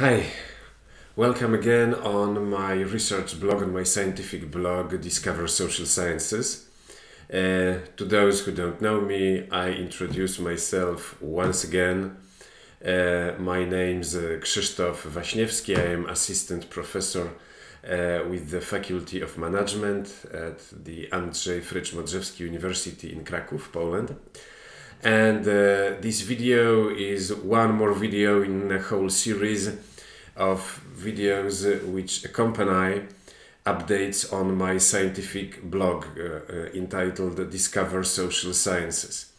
Hi, welcome again on my research blog, on my scientific blog, Discover Social Sciences. Uh, to those who don't know me, I introduce myself once again. Uh, my name's uh, Krzysztof Waśniewski. I am assistant professor uh, with the Faculty of Management at the Andrzej Frycz-Modrzewski University in Kraków, Poland. And uh, this video is one more video in a whole series of videos which accompany updates on my scientific blog uh, uh, entitled Discover Social Sciences.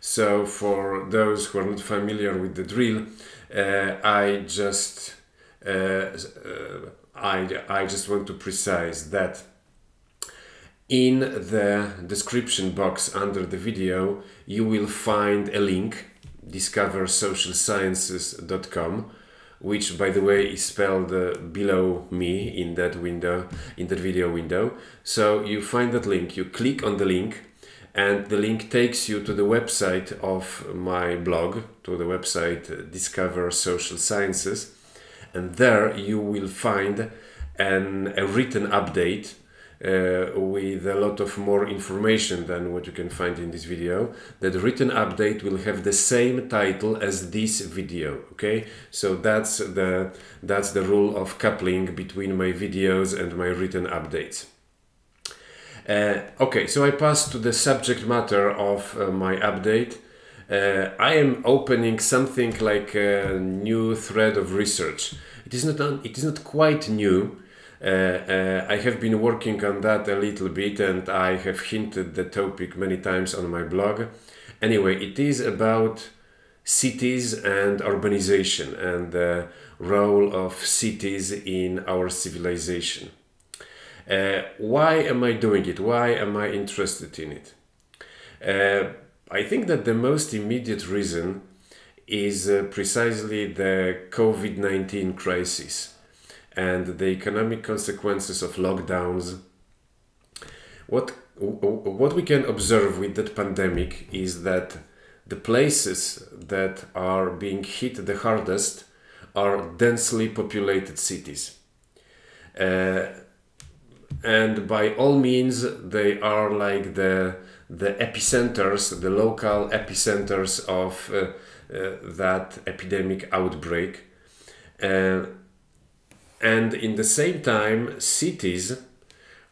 So, for those who are not familiar with the drill, uh, I just I, I just want to precise that in the description box under the video you will find a link discoversocialsciences.com which by the way is spelled uh, below me in that window in that video window. So you find that link. You click on the link and the link takes you to the website of my blog to the website uh, discover social sciences. And there you will find an, a written update with a lot of more information than what you can find in this video. That written update will have the same title as this video. Okay, so that's the that's the rule of coupling between my videos and my written updates. Uh, okay, so I pass to the subject matter of uh, my update. Uh, I am opening something like a new thread of research. It is not it is not quite new uh, uh, I have been working on that a little bit and I have hinted the topic many times on my blog. Anyway, it is about cities and urbanization and the role of cities in our civilization. Uh, why am I doing it? Why am I interested in it? Uh, I think that the most immediate reason is uh, precisely the COVID 19 crisis and the economic consequences of lockdowns. What what we can observe with that pandemic is that the places that are being hit the hardest are densely populated cities. Uh, and by all means, they are like the the epicenters, the local epicenters of uh, uh, that epidemic outbreak. And in the same time, cities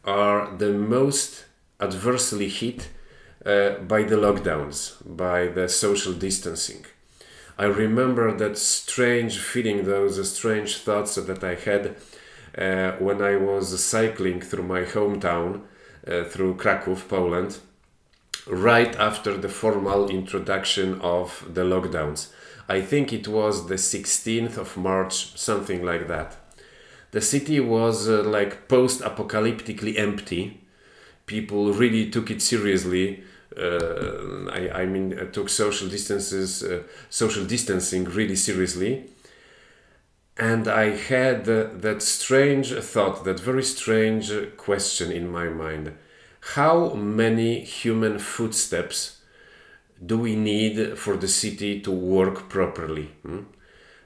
are the most adversely hit uh, by the lockdowns, by the social distancing. I remember that strange feeling, those strange thoughts that I had uh, when I was cycling through my hometown, uh, through Krakow, Poland, right after the formal introduction of the lockdowns. I think it was the 16th of March, something like that the city was uh, like post apocalyptically empty. People really took it seriously. Uh, I, I mean, I took social distances, uh, social distancing really seriously. And I had that strange thought, that very strange question in my mind. How many human footsteps do we need for the city to work properly? Hmm?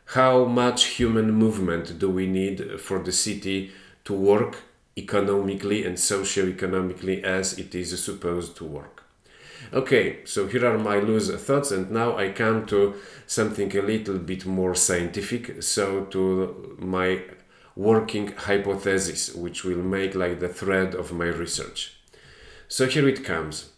How much human movement do we need for the city to work economically and socio-economically as it is supposed to work. Okay, so here are my loose thoughts, and now I come to something a little bit more scientific, so to my working hypothesis, which will make like the thread of my research. So here it comes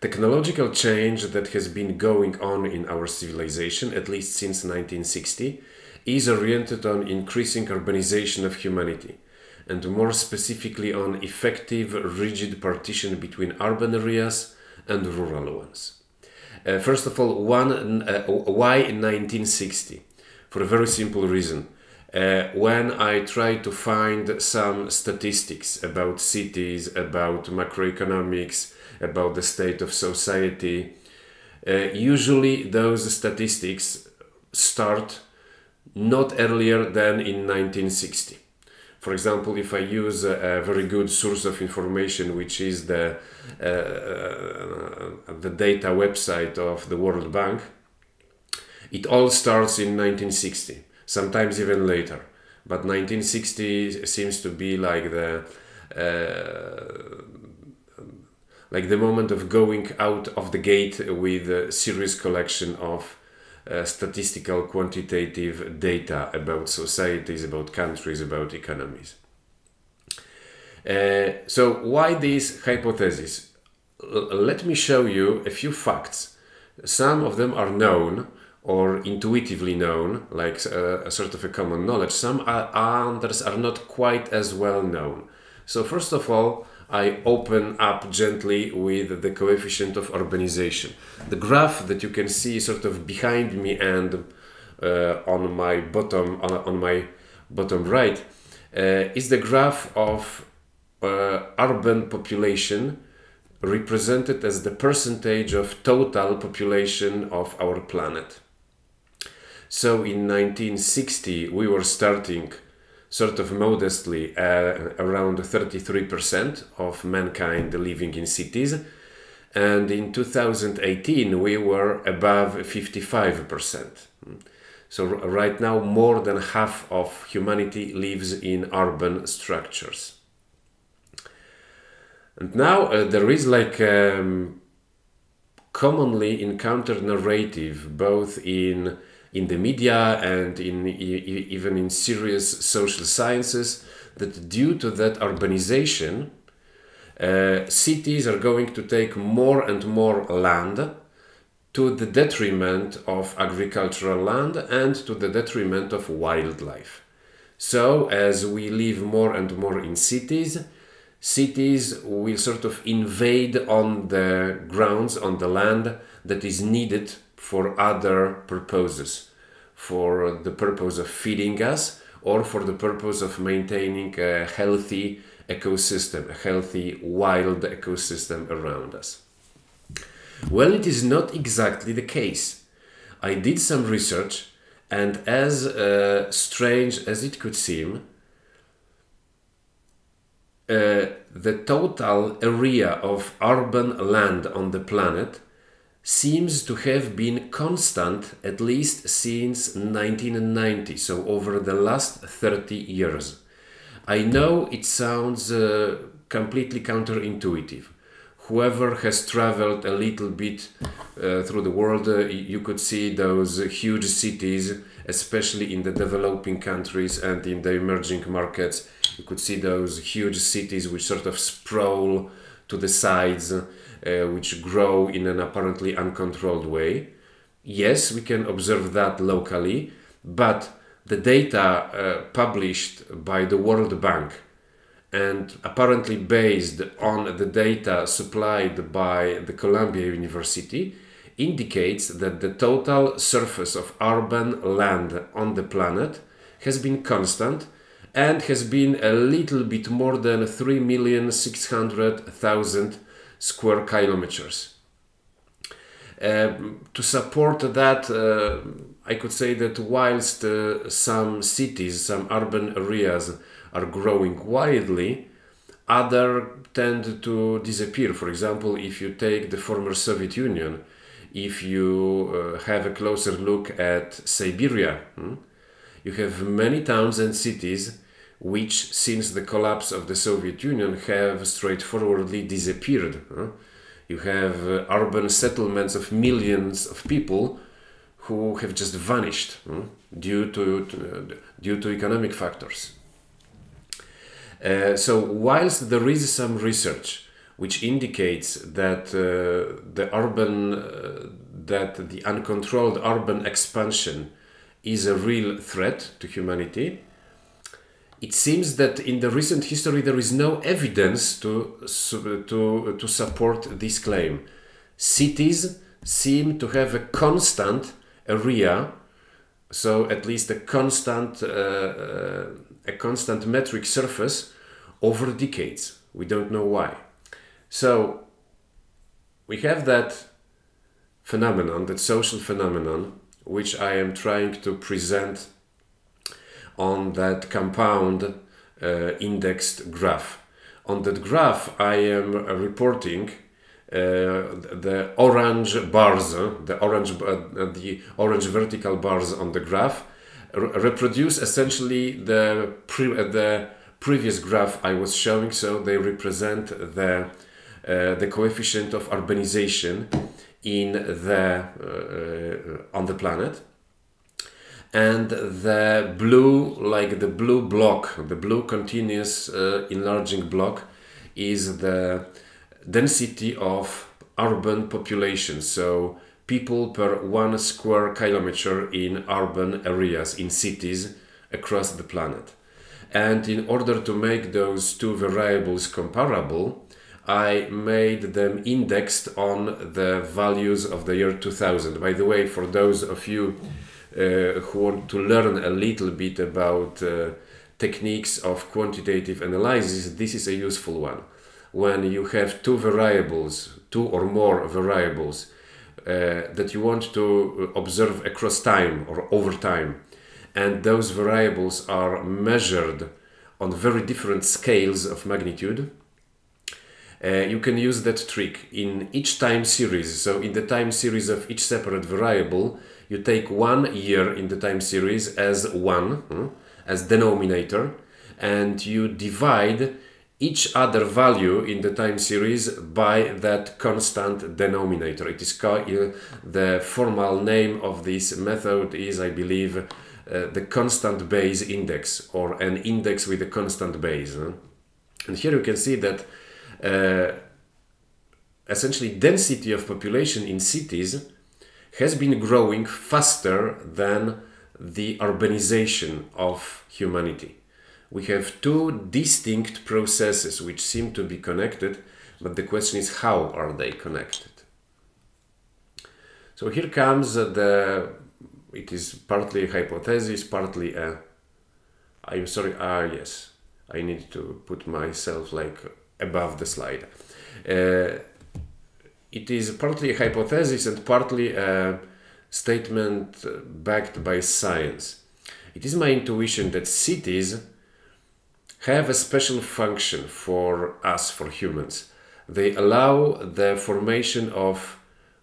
technological change that has been going on in our civilization, at least since 1960, is oriented on increasing urbanization of humanity, and more specifically on effective, rigid partition between urban areas and rural ones. Uh, first of all, one, uh, why 1960? For a very simple reason. Uh, when I try to find some statistics about cities, about macroeconomics, about the state of society. Uh, usually, those statistics start not earlier than in 1960. For example, if I use a, a very good source of information, which is the uh, uh, the data website of the World Bank, it all starts in 1960. sometimes even later. But 1960 seems to be like the uh, like the moment of going out of the gate with a serious collection of uh, statistical quantitative data about societies, about countries, about economies. Uh, so why this hypothesis? L let me show you a few facts. Some of them are known or intuitively known, like a, uh, a sort of a common knowledge. Some are, others are not quite as well known. So first of all, I open up gently with the coefficient of urbanization. The graph that you can see sort of behind me and uh, on my bottom on, on my bottom right uh, is the graph of uh, urban population represented as the percentage of total population of our planet. So in 1960 we were starting sort of modestly uh, around 33% of mankind living in cities. And in 2018, we were above 55%. So, right now, more than half of humanity lives in urban structures. And now uh, there is like um, commonly encountered narrative both in in the media and in even in serious social sciences that due to that urbanization uh, cities are going to take more and more land to the detriment of agricultural land and to the detriment of wildlife. So, as we live more and more in cities, cities will sort of invade on the grounds, on the land that is needed for other purposes, for the purpose of feeding us or for the purpose of maintaining a healthy ecosystem, a healthy wild ecosystem around us. Well, it is not exactly the case. I did some research, and as uh, strange as it could seem, uh, the total area of urban land on the planet seems to have been constant at least since 1990, so over the last 30 years. I know it sounds uh, completely counterintuitive. Whoever has traveled a little bit uh, through the world, uh, you could see those huge cities, especially in the developing countries and in the emerging markets. You could see those huge cities which sort of sprawl to the sides uh, which grow in an apparently uncontrolled way. Yes, we can observe that locally, but the data uh, published by the World Bank and apparently based on the data supplied by the Columbia University indicates that the total surface of urban land on the planet has been constant and has been a little bit more than 3,600,000 square kilometers. Uh, to support that, uh, I could say that whilst uh, some cities, some urban areas are growing widely, other tend to disappear. For example, if you take the former Soviet Union, if you uh, have a closer look at Siberia, hmm, you have many towns and cities which, since the collapse of the Soviet Union, have straightforwardly disappeared. You have uh, urban settlements of millions of people who have just vanished due to, to, due to economic factors. Uh, so, whilst there is some research which indicates that uh, the urban, uh, that the uncontrolled urban expansion is a real threat to humanity, it seems that in the recent history there is no evidence to, to, to support this claim. Cities seem to have a constant area, so at least a constant, uh, uh, a constant metric surface over decades. We don't know why. So we have that phenomenon, that social phenomenon, which I am trying to present on that compound uh, indexed graph. On that graph, I am reporting uh, the orange bars, the orange, uh, the orange vertical bars on the graph reproduce essentially the pre the previous graph I was showing. So they represent the uh, the coefficient of urbanization in the uh, on the planet and the blue like the blue block the blue continuous uh, enlarging block is the density of urban population. So people per one square kilometer in urban areas in cities across the planet. And in order to make those two variables comparable I made them indexed on the values of the year 2000 by the way for those of you who want to learn a little bit about uh, techniques of quantitative analysis, this is a useful one. When you have two variables, two or more variables uh, that you want to observe across time or over time, and those variables are measured on very different scales of magnitude, uh, you can use that trick in each time series. So in the time series of each separate variable, you take one year in the time series as one, hmm, as denominator, and you divide each other value in the time series by that constant denominator. It is called, uh, the formal name of this method is, I believe, uh, the constant base index or an index with a constant base. And here you can see that uh, essentially density of population in cities has been growing faster than the urbanization of humanity. We have two distinct processes which seem to be connected, but the question is how are they connected? So here comes the, it is partly a hypothesis, partly a, I'm sorry, ah yes, I need to put myself like above the slide. Uh, it is partly a hypothesis and partly a statement backed by science. It is my intuition that cities have a special function for us, for humans. They allow the formation of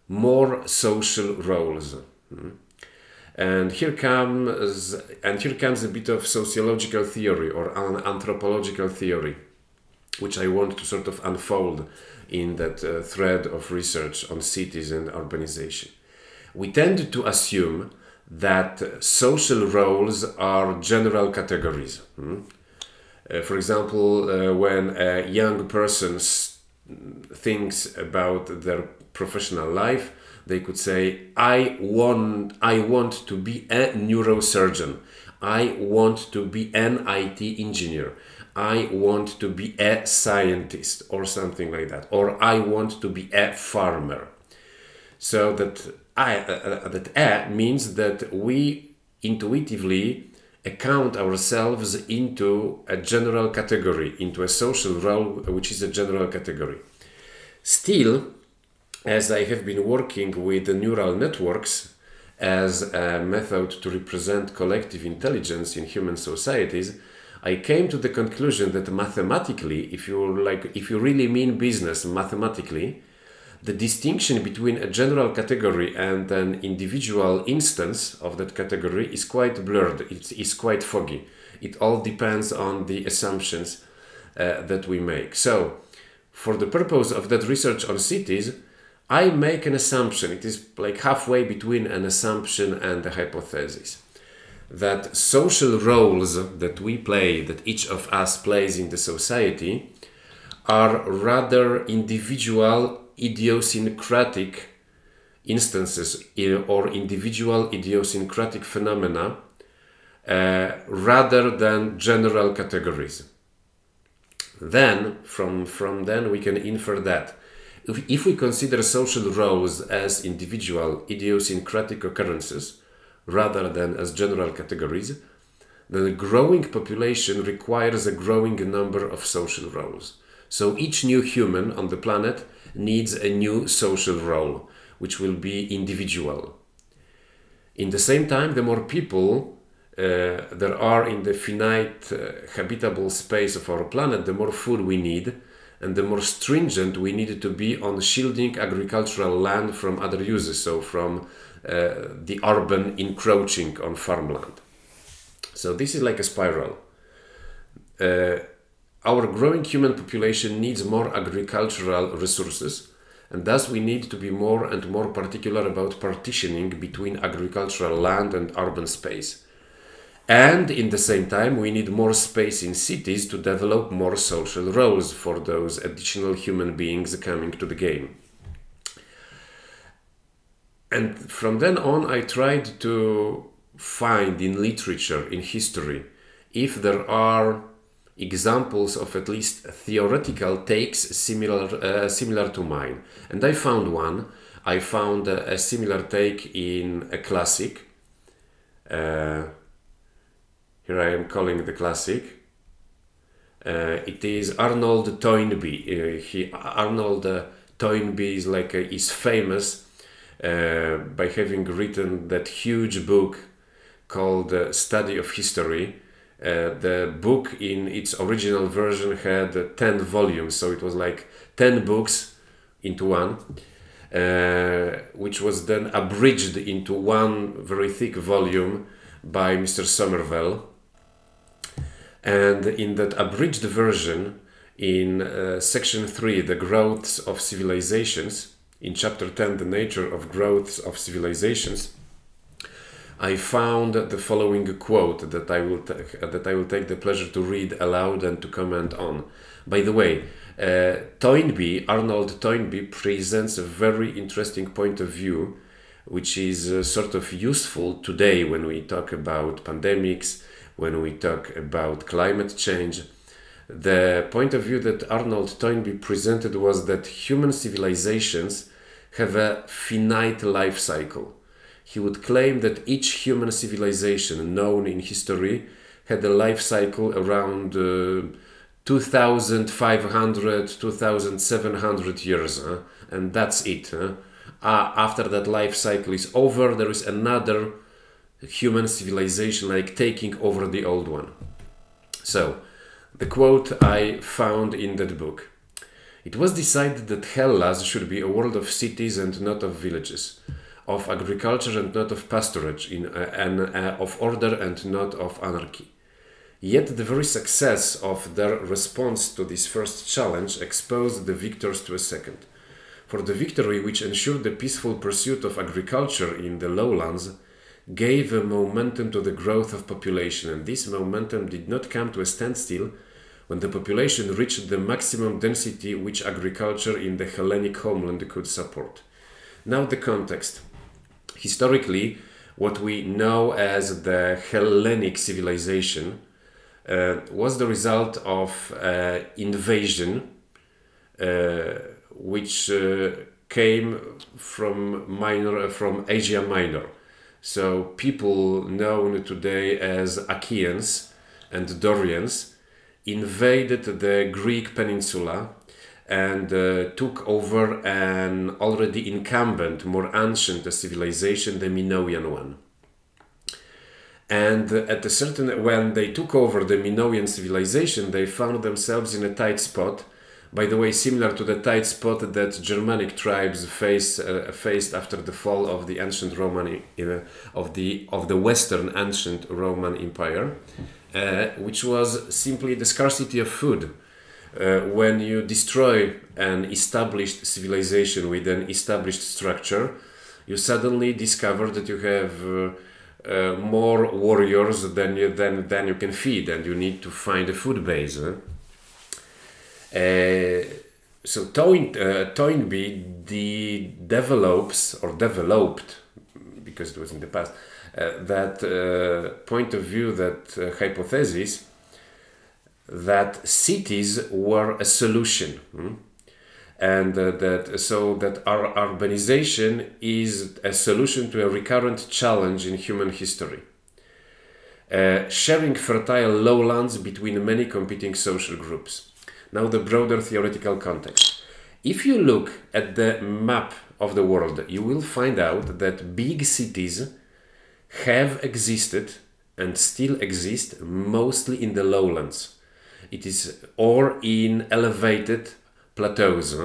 more social roles. Hmm. And here comes and here comes a bit of sociological theory or an anthropological theory, which I want to sort of unfold in that uh, thread of research on cities and urbanization. We tend to assume that social roles are general categories. Hmm? Uh, for example, uh, when a young person thinks about their professional life, they could say, "I want, I want to be a neurosurgeon. I want to be an IT engineer. I want to be a scientist or something like that, or I want to be a farmer. So that I uh, uh, that a means that we intuitively account ourselves into a general category, into a social role, which is a general category. Still, as I have been working with the neural networks as a method to represent collective intelligence in human societies, I came to the conclusion that mathematically, if you like, if you really mean business mathematically, the distinction between a general category and an individual instance of that category is quite blurred. It is quite foggy. It all depends on the assumptions uh, that we make. So, for the purpose of that research on cities, I make an assumption. It is like halfway between an assumption and a hypothesis that social roles that we play, that each of us plays in the society, are rather individual, idiosyncratic instances or individual idiosyncratic phenomena uh, rather than general categories. Then, from, from then, we can infer that if, if we consider social roles as individual idiosyncratic occurrences, rather than as general categories, then a growing population requires a growing number of social roles. So each new human on the planet needs a new social role, which will be individual. In the same time, the more people uh, there are in the finite uh, habitable space of our planet, the more food we need, and the more stringent we need to be on shielding agricultural land from other uses, so from the urban encroaching on farmland. So this is like a spiral. Uh, our growing human population needs more agricultural resources, and thus we need to be more and more particular about partitioning between agricultural land and urban space. And in the same time, we need more space in cities to develop more social roles for those additional human beings coming to the game. And from then on, I tried to find in literature, in history, if there are examples of at least theoretical takes similar uh, similar to mine. And i found one. I found a, a similar take in a classic. Uh, here i am calling the classic. Uh, it is arnold toynbee. Uh, he arnold uh, toynbee is like is famous uh, by having written that huge book called study of history uh, the book in its original version had uh, 10 volumes, so it was like 10 books into one, uh, which was then abridged into one very thick volume by Mr. Somervell. And in that abridged version, in uh, section 3, The Growths of Civilizations, in chapter 10, The Nature of Growths of Civilizations, I found the following quote that I will that I will take the pleasure to read aloud and to comment on. By the way, uh, Toynbee, Arnold Toynbee, presents a very interesting point of view, which is uh, sort of useful today when we talk about pandemics, when we talk about climate change. The point of view that Arnold Toynbee presented was that human civilizations have a finite life cycle. He would claim that each human civilization known in history had a life cycle around uh, 2500 2700 years uh, and that's it uh, after that life cycle is over there is another human civilization like taking over the old one. So the quote i found in that book it was decided that hellas should be a world of cities and not of villages of agriculture and not of pasturage, in, uh, and uh, of order and not of anarchy. Yet the very success of their response to this first challenge exposed the victors to a second. For the victory which ensured the peaceful pursuit of agriculture in the lowlands gave a momentum to the growth of population, and this momentum did not come to a standstill when the population reached the maximum density which agriculture in the Hellenic homeland could support. Now, the context historically, what we know as the Hellenic civilization uh, was the result of uh, invasion, uh, which uh, came from minor from Asia Minor. So people known today as Achaeans and Dorians invaded the Greek peninsula and uh, took over an already incumbent, more ancient civilization, the Minoan one. And at a certain when they took over the Minoan civilization, they found themselves in a tight spot. By the way, similar to the tight spot that Germanic tribes face, uh, faced after the fall of the ancient Roman uh, of the of the Western ancient Roman Empire, which was simply the scarcity of food uh, when you destroy an established civilization with an established structure, you suddenly discover that you have uh, uh, more warriors than you, than, than you can feed, and you need to find a food base. Huh? Uh, so Toyn, uh, Toynbee de develops or developed, because it was in the past, uh, that point of view, that hypothesis that cities were a solution. Hmm? And uh, that so that our urbanization is a solution to a recurrent challenge in human history. Uh, sharing fertile lowlands between many competing social groups. Now, the broader theoretical context. If you look at the map of the world, you will find out that big cities have existed and still exist mostly in the lowlands it is or in elevated plateaus,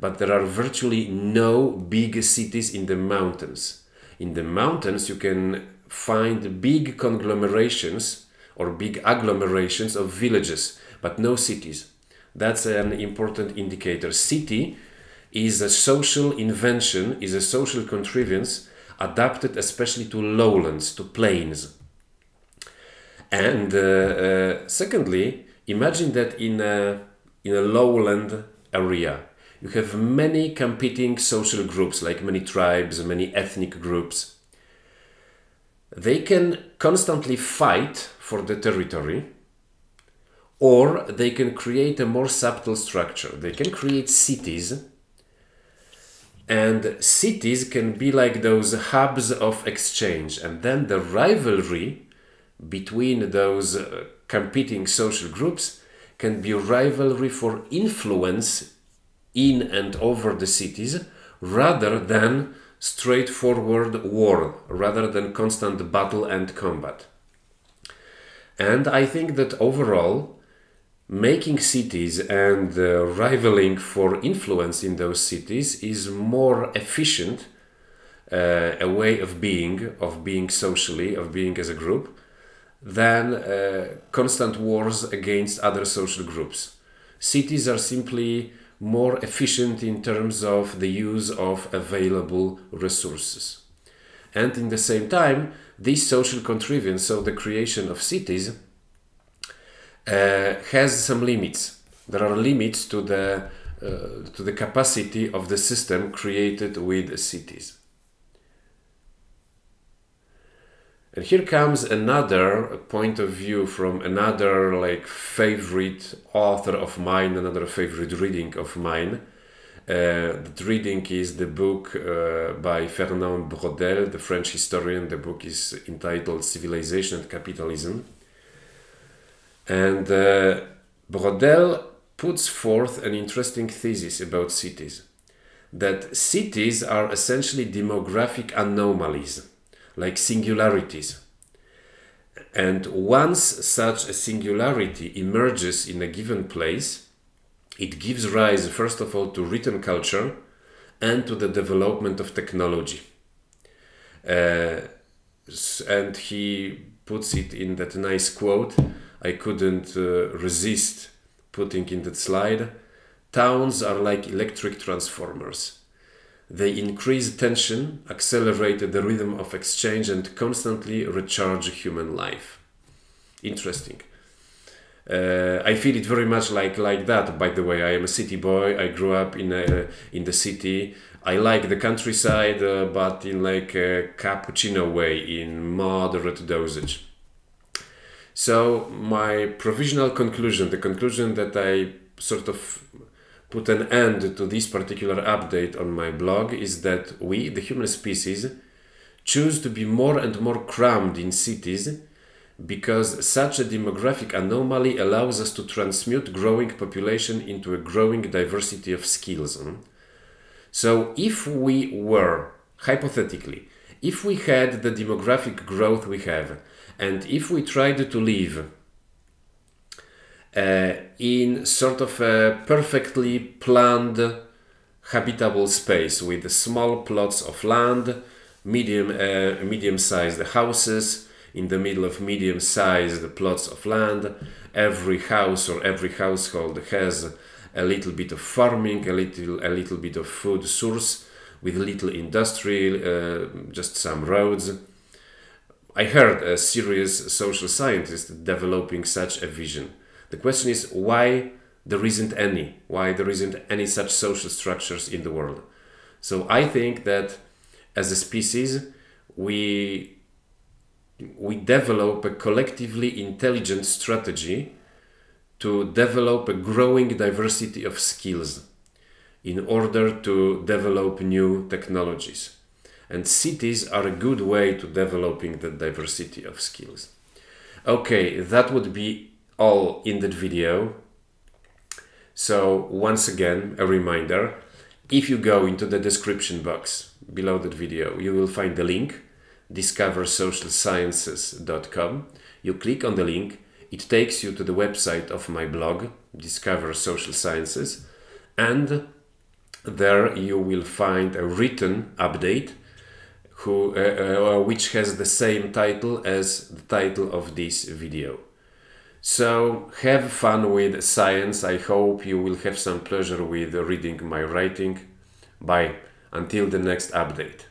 but there are virtually no big cities in the mountains. In the mountains, you can find big conglomerations or big agglomerations of villages, but no cities. That's an important indicator. City is a social invention, is a social contrivance adapted especially to lowlands, to plains. And uh, uh, secondly, imagine that in a, in a lowland area, you have many competing social groups, like many tribes, many ethnic groups. They can constantly fight for the territory, or they can create a more subtle structure. They can create cities, and cities can be like those hubs of exchange, and then the rivalry between those uh, competing social groups can be rivalry for influence in and over the cities rather than straightforward war, rather than constant battle and combat. And I think that overall, making cities and uh, rivaling for influence in those cities is more efficient uh, a way of being, of being socially, of being as a group, than uh, constant wars against other social groups. Cities are simply more efficient in terms of the use of available resources. And in the same time, this social contrivance, so the creation of cities, has some limits. There are limits to the uh, to the capacity of the system created with cities. And here comes another point of view from another like favorite author of mine, another favorite reading of mine. Uh, the reading is the book uh, by Fernand Braudel, the French historian. The book is entitled Civilization and Capitalism. And uh, Braudel puts forth an interesting thesis about cities that cities are essentially demographic anomalies like singularities. And once such a singularity emerges in a given place, it gives rise, first of all, to written culture and to the development of technology. Uh, and he puts it in that nice quote I couldn't uh, resist putting in that slide. Towns are like electric transformers. They increase tension, accelerate the rhythm of exchange, and constantly recharge human life. Interesting. Uh, I feel it very much like like that. By the way, I am a city boy. I grew up in a, in the city. I like the countryside, uh, but in like a cappuccino way, in moderate dosage. So my provisional conclusion, the conclusion that I sort of put an end to this particular update on my blog is that we, the human species, choose to be more and more crammed in cities because such a demographic anomaly allows us to transmute growing population into a growing diversity of skills. So if we were, hypothetically, if we had the demographic growth we have, and if we tried to live uh, in sort of a perfectly planned habitable space with small plots of land, medium uh, medium-sized houses in the middle of medium-sized plots of land. Every house or every household has a little bit of farming, a little a little bit of food source with little industry, uh, just some roads. I heard a serious social scientist developing such a vision. The question is why there isn't any, why there isn't any such social structures in the world. So I think that as a species, we we develop a collectively intelligent strategy to develop a growing diversity of skills in order to develop new technologies. And cities are a good way to developing the diversity of skills. Okay, that would be all in that video. So once again, a reminder, if you go into the description box below that video, you will find the link discoversocialsciences.com. You click on the link, it takes you to the website of my blog, Discover Social Sciences, and there you will find a written update who, uh, uh, which has the same title as the title of this video. So have fun with science. I hope you will have some pleasure with reading my writing. Bye. Until the next update.